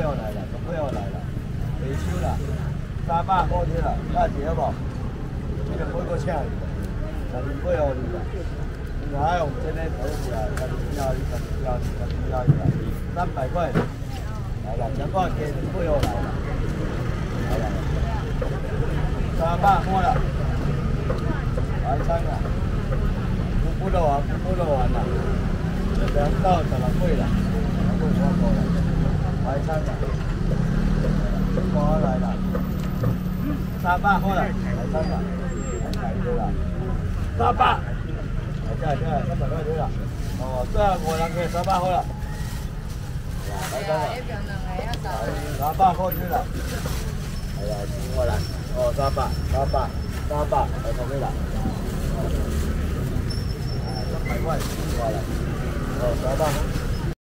不要来了，都不要来了，维修了，三万多天了，大姐吧，你得回个车，肯定不要你了。你我们今天投资啊，肯定要你，肯定要你，肯定要你，三百块，来了，两百给，不要来了，来了，三万多了，完餐了，不不着完，不不着完了，人到了，贵了，不花够了。晚餐了。三百块了，来三个，来对了，三百，来这这三百块对了，哦，这五人给三百块。了。来三个。三百块。钱了，哎呀，辛苦了，哦，三百，三百，三百，来旁边了，哦，哎，三百块，辛苦了，哦，三百。